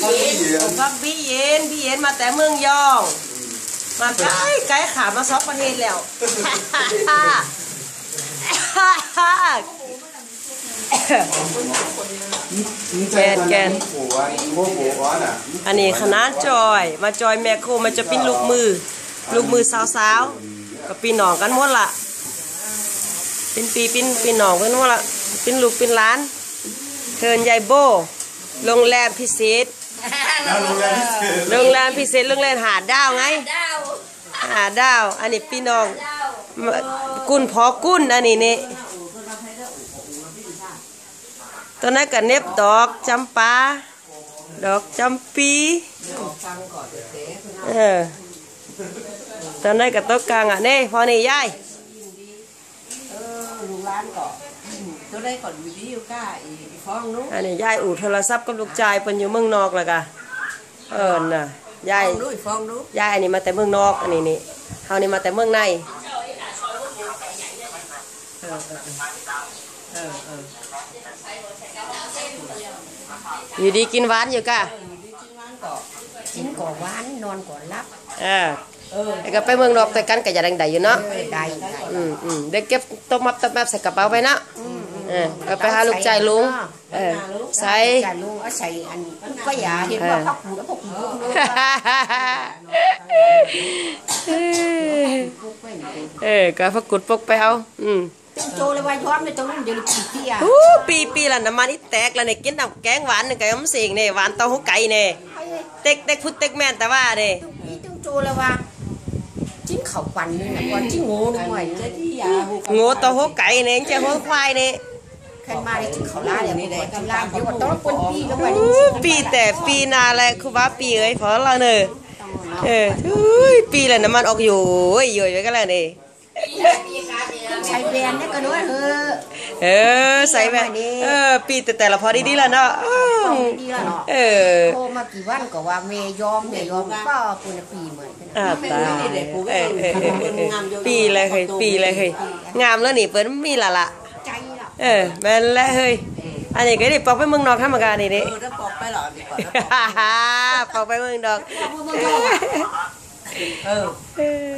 เขาที่เยือนผมก็บี้เย็นบี้เย็นมาแต่เมืองยอง มาไกลไกลขามาสองประเทศแล้วนี่ใจมันนะผัวผัวผัวน่ะอันนี้คณะจอย มาจอยแมคโครมันจะเป็นลูกมือ ลูกมือสาวๆกับปีหนองกันหมดละเป็นปีเป็นปีหนองกันหมดละเป็นลูกเป็นล้านเทินยายโบ โรงแรมพิเศษแล้วโรงแรมพิเศษโรงแรมพิเศษโรงแรมหาดดาวไงดาวหาดดาว อันนี้พี่น้องดาวกุนพอกุนอันนี้นี่ตอนนั้นก็เน็บดอกจำปาดอกจำปีเออตอนนั้นก็โต๊ะกลางอะเน่พอนี่ยายเออลูกร้านก็ ตัวได้ก่อนอยู่ดีอยู่ก้าอีกฟ้องนู้นอันนี้ยายอู่โทรศัพท์กับลูกชายเพิ่นอยู่เมืองนอกแล้วกะเออน่ะยายฟ้องนู้นฟ้องนู้นยายอันนี้มาแต่เมืองนอกอันนี้นี่เฮานี่มาแต่เมืองในเออเออเออเอออยู่ดีกินหวานอยู่กะอยู่ดีกินร้านก็กินก่อหวานนอนก่อนรับเออเออ แล้วก็ไปเมืองนอกแต่กันก็อย่าดังใดอยู่เนาะเออได้ได้อืมอืมเด็กเก็บต้มมับต้มมับใส่กระเป๋าไปนะเออก็ไปหาลูกชายลุงเออใส่จ่าลุงเอาใส่อันก็อย่าเห็นว่าพักผูแล้วพวกผูพวกนู้นพวกไม่เป็นเออก็พักกุดปกไปเอาอืมตึงโจเลยว่าย้อมในตรงนู้นเดี๋ยวขี้เกียจอู้ปีปีละน้ำมันอีแตกแล้วเนี่ยกินน้ำแกงหวานนี่ก็ยำเสียงเนี่ยหวานเต้าหู้ไก่เนี่ยเต็กเต็กพุดเต็กแม่นแต่ว่าเนี่ยมีตึงโจเลยว่า จิ้งเขาปันนี่นะก่อนจิ้งโง่ด้วยจะที่ยาโง่เต้าหู้ไก่เนี่ยเจ้าหัวควายเนี่ยใครมาได้จิ้งเขาล่าอย่างนี้ได้จิ้งล่าเดี๋ยวต้องคนปีแล้ววันอู้ปีแต่ปีนาแหละคือว่าปีเอ้ยพอเราเนอะเอออุ้ยปีละน้ำมันออกอยู่โอ้ยอยู่ไปกันแล้วเนี่ยใช้แบรนด์นี่ก็ด้วยเออ เออใส่แม่เออ ปีแต่แต่ละพอดีๆแล้วเนาะอ้าวดีแล้วเนาะเออโทรมากี่วันก็ว่าเมยอมเมยอมก็คุณปีเหมือนกันอ่าตายเออเออเออเออเออปีอะไรเฮ้ยปีอะไรเฮ้ยงามแล้วนี่เปิ้นมีละละใจละเออแม่นแล้วเฮ้ยอันนี้ก็ได้ปอกไปเมืองนอกธรรมกานี่เด้เออถ้าปอกไปหรอดีกว่าฮ่าฮ่าปอกไปเมืองนอกเออเออ